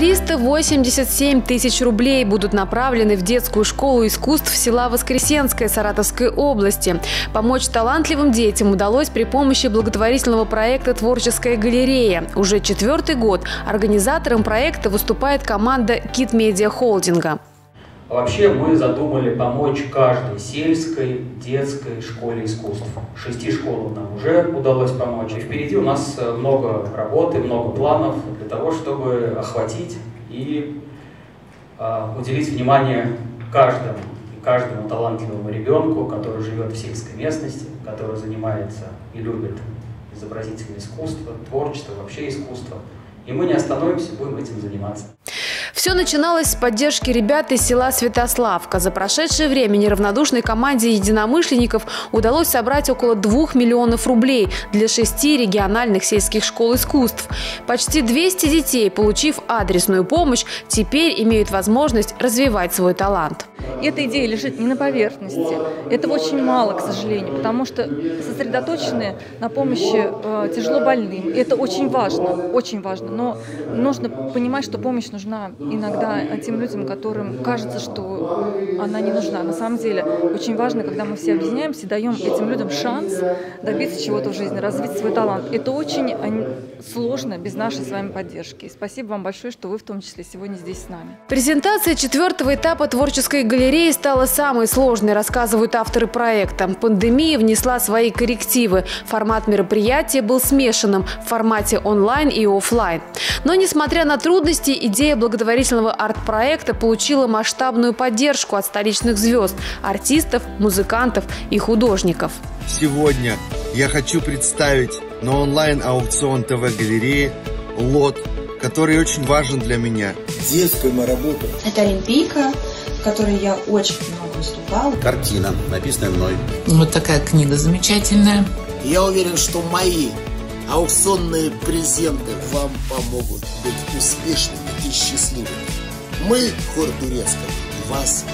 387 тысяч рублей будут направлены в детскую школу искусств села Воскресенское Саратовской области. Помочь талантливым детям удалось при помощи благотворительного проекта «Творческая галерея». Уже четвертый год организатором проекта выступает команда «Кит Медиа Холдинга». Вообще мы задумали помочь каждой сельской, детской школе искусств. Шести школам нам уже удалось помочь. И впереди у нас э, много работы, много планов для того, чтобы охватить и э, уделить внимание каждому, каждому талантливому ребенку, который живет в сельской местности, который занимается и любит изобразительное искусство, творчество, вообще искусство. И мы не остановимся, будем этим заниматься. Все начиналось с поддержки ребят из села Святославка. За прошедшее время неравнодушной команде единомышленников удалось собрать около 2 миллионов рублей для шести региональных сельских школ искусств. Почти 200 детей, получив адресную помощь, теперь имеют возможность развивать свой талант. Эта идея лежит не на поверхности. Этого очень мало, к сожалению, потому что сосредоточены на помощи э, тяжело больным. И это очень важно, очень важно. Но нужно понимать, что помощь нужна иногда тем людям, которым кажется, что она не нужна. На самом деле очень важно, когда мы все объединяемся и даем этим людям шанс добиться чего-то в жизни, развить свой талант. Это очень сложно без нашей с вами поддержки. И спасибо вам большое, что вы в том числе сегодня здесь с нами. Презентация четвертого этапа творческой галереи стала самой сложной, рассказывают авторы проекта. Пандемия внесла свои коррективы. Формат мероприятия был смешанным в формате онлайн и офлайн. Но, несмотря на трудности, идея благотворительного арт-проекта получила масштабную поддержку от столичных звезд, артистов, музыкантов и художников. Сегодня я хочу представить на онлайн-аукцион ТВ-галереи лот, который очень важен для меня. Детскую мы работу. Это Олимпийка, в которой я очень много выступал. Картина, написанная мной. Вот такая книга замечательная. Я уверен, что мои аукционные презенты вам помогут быть успешными и счастливыми. Мы, хор Турецкого, вас.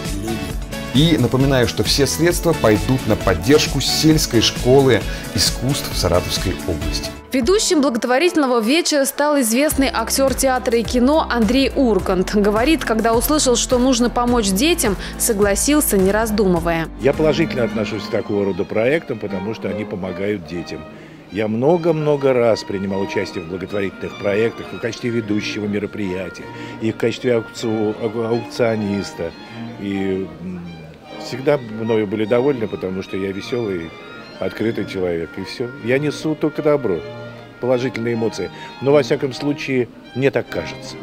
И напоминаю, что все средства пойдут на поддержку сельской школы искусств в Саратовской области. Ведущим благотворительного вечера стал известный актер театра и кино Андрей Ургант. Говорит, когда услышал, что нужно помочь детям, согласился, не раздумывая. Я положительно отношусь к такого рода проектам, потому что они помогают детям. Я много-много раз принимал участие в благотворительных проектах в качестве ведущего мероприятия, и в качестве аукциониста. И всегда мною были довольны, потому что я веселый, открытый человек, и все. Я несу только добро, положительные эмоции. Но, во всяком случае, мне так кажется.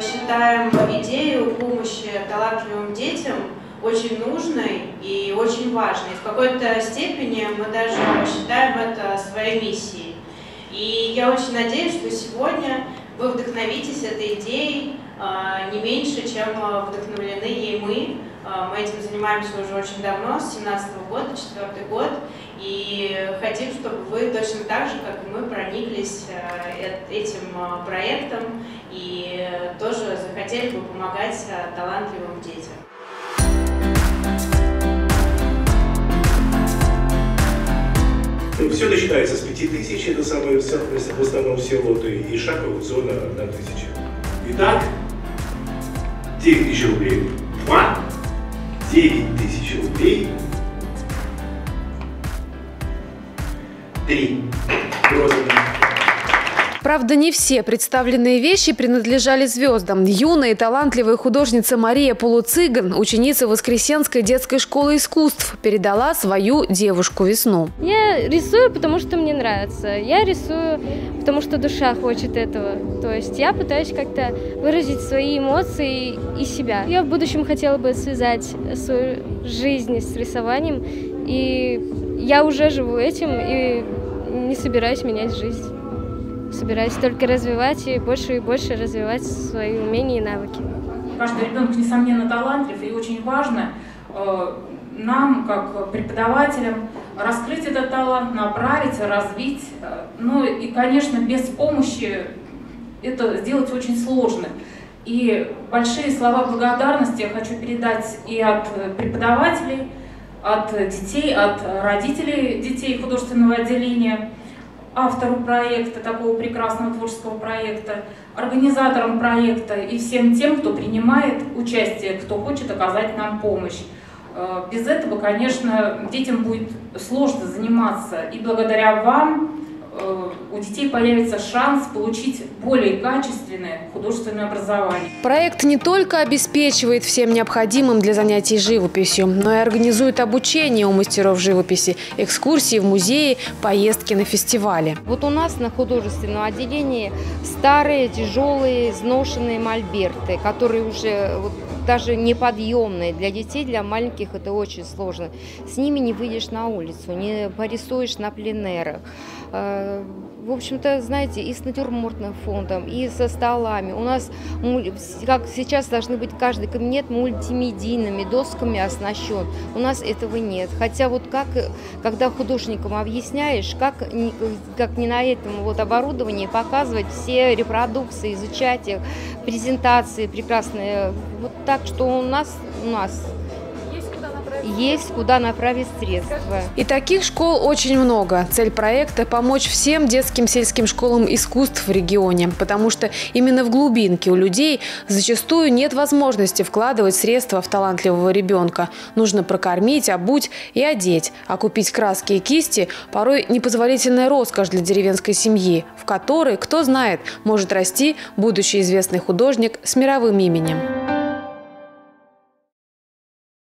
считаем идею помощи талантливым детям очень нужной и очень важной. В какой-то степени мы даже считаем это своей миссией. И я очень надеюсь, что сегодня вы вдохновитесь этой идеей а, не меньше, чем вдохновлены ей мы. А, мы этим занимаемся уже очень давно, с 2017 года, четвертый год. И хотим, чтобы вы точно так же, как и мы, прониклись э, этим проектом и тоже захотели бы помогать талантливым детям. Все начинается с 5 тысяч, это самое в основном все лоты, и шаг аукциона 1 тысяча. Итак, 9 тысяч рублей. 2, 9 тысяч рублей три. Правда, не все представленные вещи принадлежали звездам. Юная и талантливая художница Мария Полуцыган, ученица Воскресенской детской школы искусств, передала свою девушку-весну. Я рисую, потому что мне нравится. Я рисую, потому что душа хочет этого. То есть я пытаюсь как-то выразить свои эмоции и себя. Я в будущем хотела бы связать свою жизнь с рисованием. И я уже живу этим и не собираюсь менять жизнь. Собираюсь только развивать и больше и больше развивать свои умения и навыки. Каждый ребенок, несомненно, талантлив, и очень важно э, нам, как преподавателям, раскрыть этот талант, направить, развить. Ну и, конечно, без помощи это сделать очень сложно. И большие слова благодарности я хочу передать и от преподавателей, от детей, от родителей детей художественного отделения, автору проекта, такого прекрасного творческого проекта, организаторам проекта и всем тем, кто принимает участие, кто хочет оказать нам помощь. Э, без этого, конечно, детям будет сложно заниматься. И благодаря вам у детей появится шанс получить более качественное художественное образование. Проект не только обеспечивает всем необходимым для занятий живописью, но и организует обучение у мастеров живописи, экскурсии в музеи, поездки на фестивали. Вот у нас на художественном отделении старые, тяжелые, изношенные мольберты, которые уже вот, даже неподъемные. Для детей, для маленьких это очень сложно. С ними не выйдешь на улицу, не порисуешь на пленерах. В общем-то, знаете, и с натюрмортным фондом, и со столами. У нас, как сейчас, должны быть каждый кабинет мультимедийными досками оснащен. У нас этого нет. Хотя вот как, когда художникам объясняешь, как, как не на этом вот оборудовании показывать все репродукции, изучать их, презентации прекрасные. Вот так, что у нас, у нас есть куда направить средства. И таких школ очень много. Цель проекта – помочь всем детским сельским школам искусств в регионе, потому что именно в глубинке у людей зачастую нет возможности вкладывать средства в талантливого ребенка. Нужно прокормить, обуть и одеть, а купить краски и кисти – порой непозволительная роскошь для деревенской семьи, в которой, кто знает, может расти будущий известный художник с мировым именем.